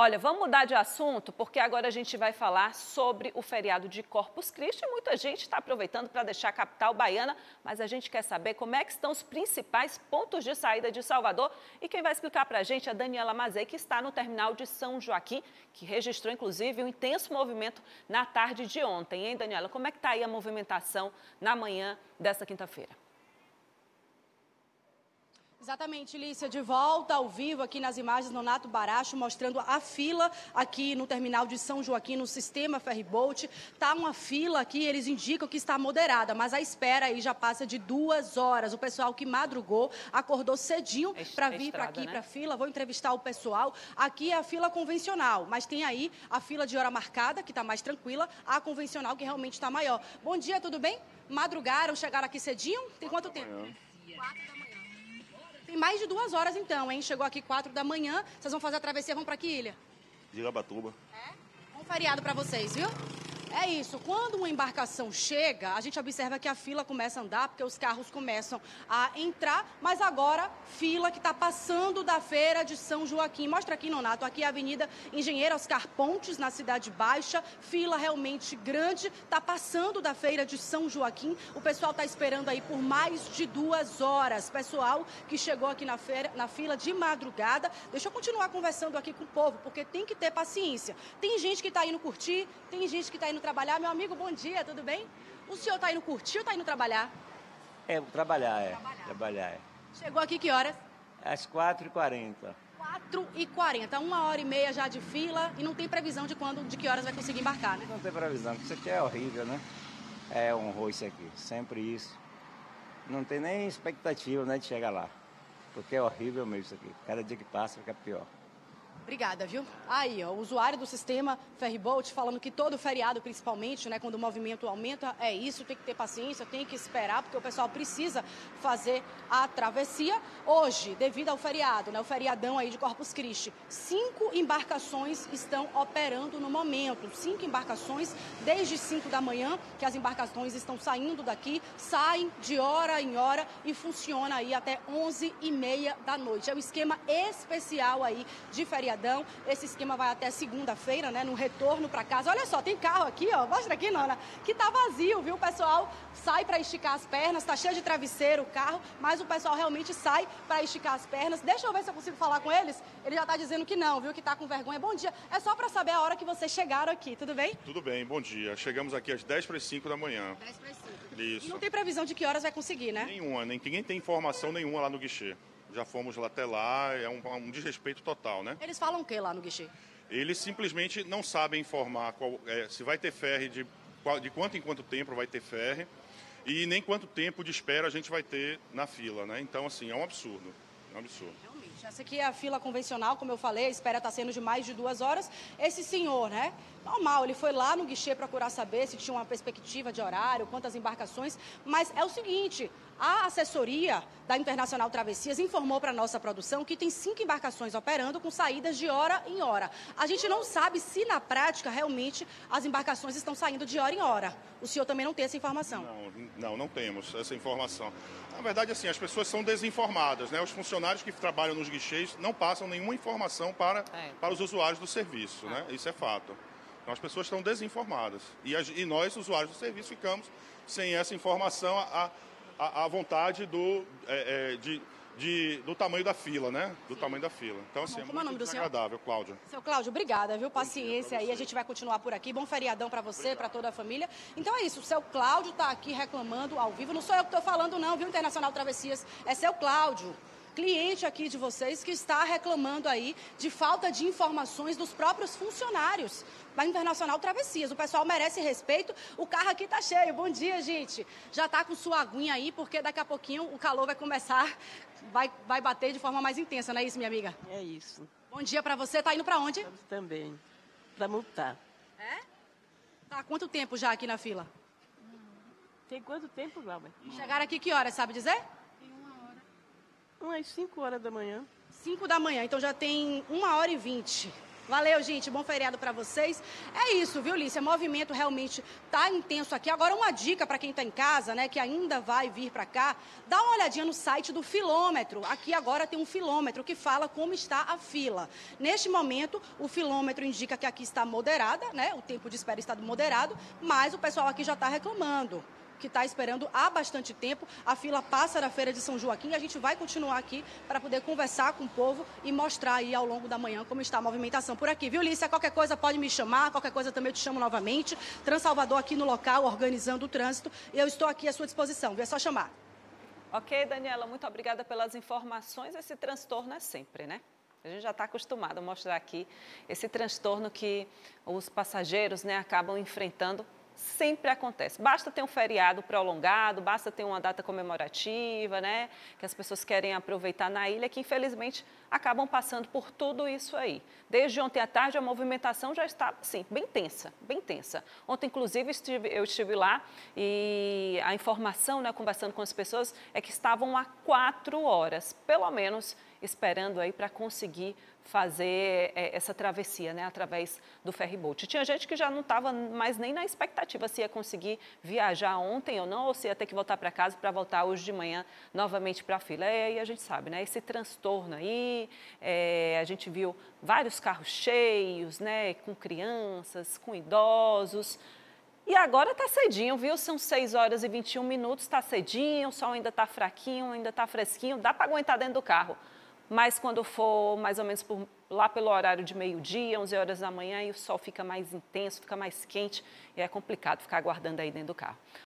Olha, vamos mudar de assunto, porque agora a gente vai falar sobre o feriado de Corpus Christi. Muita gente está aproveitando para deixar a capital baiana, mas a gente quer saber como é que estão os principais pontos de saída de Salvador. E quem vai explicar para a gente é a Daniela Mazei, que está no terminal de São Joaquim, que registrou, inclusive, um intenso movimento na tarde de ontem. Hein, Daniela? Como é que está aí a movimentação na manhã desta quinta-feira? Exatamente, Lícia, de volta ao vivo aqui nas imagens no Nato Baracho, mostrando a fila aqui no terminal de São Joaquim, no sistema Ferryboat. Tá uma fila aqui, eles indicam que está moderada, mas a espera aí já passa de duas horas. O pessoal que madrugou acordou cedinho para vir para aqui, né? para a fila. Vou entrevistar o pessoal. Aqui é a fila convencional, mas tem aí a fila de hora marcada, que está mais tranquila, a convencional, que realmente está maior. Bom dia, tudo bem? Madrugaram, chegaram aqui cedinho? Tem quanto tempo? Quatro da manhã. Tem mais de duas horas então, hein? Chegou aqui quatro da manhã. Vocês vão fazer a travessia, vão para que ilha? De Gabatuba. É? Um feriado para vocês, viu? É isso. Quando uma embarcação chega, a gente observa que a fila começa a andar, porque os carros começam a entrar, mas agora fila que está passando da feira de São Joaquim. Mostra aqui, Nonato, aqui a Avenida Engenheiro Oscar Pontes, na Cidade Baixa. Fila realmente grande, está passando da feira de São Joaquim. O pessoal está esperando aí por mais de duas horas. Pessoal que chegou aqui na, feira, na fila de madrugada. Deixa eu continuar conversando aqui com o povo, porque tem que ter paciência. Tem gente que está indo curtir, tem gente que está indo indo trabalhar. Meu amigo, bom dia, tudo bem? O senhor está indo curtir ou está indo trabalhar? É, trabalhar, é. Trabalhar. trabalhar é. Chegou aqui que horas? Às 4h40. 4h40, uma hora e meia já de fila e não tem previsão de quando, de que horas vai conseguir embarcar, né? Não tem previsão, isso aqui é horrível, né? É um horror isso aqui, sempre isso. Não tem nem expectativa, né, de chegar lá. Porque é horrível mesmo isso aqui. Cada dia que passa fica pior. Obrigada, viu? Aí, ó, o usuário do sistema Ferryboat falando que todo feriado, principalmente, né, quando o movimento aumenta, é isso, tem que ter paciência, tem que esperar, porque o pessoal precisa fazer a travessia. Hoje, devido ao feriado, né, o feriadão aí de Corpus Christi, cinco embarcações estão operando no momento. Cinco embarcações, desde 5 da manhã, que as embarcações estão saindo daqui, saem de hora em hora e funciona aí até 11 e meia da noite. É um esquema especial aí de feriado feriadão. Esse esquema vai até segunda-feira, né? No retorno para casa. Olha só, tem carro aqui, ó. Mostra aqui, Nona. Que tá vazio, viu? O pessoal sai para esticar as pernas, tá cheio de travesseiro o carro, mas o pessoal realmente sai para esticar as pernas. Deixa eu ver se eu consigo falar com eles. Ele já tá dizendo que não, viu? Que tá com vergonha. Bom dia. É só para saber a hora que vocês chegaram aqui, tudo bem? Tudo bem, bom dia. Chegamos aqui às 10 para as 5 da manhã. 10 para as 5. Isso. E não tem previsão de que horas vai conseguir, né? Nenhuma, ninguém tem informação nenhuma lá no guichê já fomos lá até lá, é um, um desrespeito total, né? Eles falam o que lá no guichê? Eles simplesmente não sabem informar qual, é, se vai ter ferry, de, de quanto em quanto tempo vai ter ferry e nem quanto tempo de espera a gente vai ter na fila, né? Então, assim, é um absurdo, é um absurdo. Realmente, essa aqui é a fila convencional, como eu falei, a espera está sendo de mais de duas horas. Esse senhor, né? Normal, ele foi lá no guichê procurar saber se tinha uma perspectiva de horário, quantas embarcações, mas é o seguinte, a assessoria da Internacional Travessias informou para a nossa produção que tem cinco embarcações operando com saídas de hora em hora. A gente não sabe se na prática realmente as embarcações estão saindo de hora em hora. O senhor também não tem essa informação? Não, não, não temos essa informação. Na verdade, assim, as pessoas são desinformadas, né? Os funcionários que trabalham nos guichês não passam nenhuma informação para, é. para os usuários do serviço, né? Isso é fato. Então as pessoas estão desinformadas. E, e nós, usuários do serviço, ficamos sem essa informação a, a, a vontade do, é, é, de, de, do tamanho da fila, né? Do Sim. tamanho da fila. Então, assim, Bom, é, é muito desagradável, Cláudio. Seu Cláudio, obrigada, viu? Paciência aí, a gente vai continuar por aqui. Bom feriadão para você, para toda a família. Então é isso, o seu Cláudio está aqui reclamando ao vivo. Não sou eu que estou falando, não, viu, Internacional Travessias? É seu Cláudio cliente aqui de vocês que está reclamando aí de falta de informações dos próprios funcionários da Internacional Travessias. O pessoal merece respeito. O carro aqui está cheio. Bom dia, gente. Já está com sua aguinha aí, porque daqui a pouquinho o calor vai começar, vai, vai bater de forma mais intensa, não é isso, minha amiga? É isso. Bom dia para você. Tá indo para onde? Também. Para multar. É? Tá há quanto tempo já aqui na fila? Tem quanto tempo, Glauber? Chegaram aqui que horas, sabe dizer? Umas 5 horas da manhã. 5 da manhã, então já tem uma hora e vinte. Valeu, gente. Bom feriado para vocês. É isso, viu, Lícia? O movimento realmente tá intenso aqui. Agora, uma dica para quem está em casa, né, que ainda vai vir para cá, dá uma olhadinha no site do Filômetro. Aqui agora tem um filômetro que fala como está a fila. Neste momento, o filômetro indica que aqui está moderada, né? O tempo de espera está moderado, mas o pessoal aqui já está reclamando que está esperando há bastante tempo. A fila passa da Feira de São Joaquim a gente vai continuar aqui para poder conversar com o povo e mostrar aí ao longo da manhã como está a movimentação por aqui. Viu, Lícia? Qualquer coisa pode me chamar, qualquer coisa também eu te chamo novamente. Transalvador aqui no local, organizando o trânsito. Eu estou aqui à sua disposição, viu? É só chamar. Ok, Daniela, muito obrigada pelas informações. Esse transtorno é sempre, né? A gente já está acostumado a mostrar aqui esse transtorno que os passageiros né, acabam enfrentando sempre acontece. Basta ter um feriado prolongado, basta ter uma data comemorativa, né? Que as pessoas querem aproveitar na ilha, que infelizmente acabam passando por tudo isso aí. Desde ontem à tarde a movimentação já está, sim, bem tensa, bem tensa. Ontem, inclusive, estive, eu estive lá e a informação, né, conversando com as pessoas, é que estavam há quatro horas, pelo menos, esperando aí para conseguir fazer é, essa travessia, né, através do ferryboat. Tinha gente que já não estava mais nem na expectativa se ia conseguir viajar ontem ou não, ou se ia ter que voltar para casa para voltar hoje de manhã novamente para a fila. É, e a gente sabe, né, esse transtorno aí, é, a gente viu vários carros cheios, né, com crianças, com idosos, e agora está cedinho, viu? São 6 horas e 21 minutos, está cedinho, o sol ainda está fraquinho, ainda está fresquinho, dá para aguentar dentro do carro mas quando for mais ou menos por, lá pelo horário de meio-dia, 11 horas da manhã, e o sol fica mais intenso, fica mais quente, e é complicado ficar aguardando aí dentro do carro.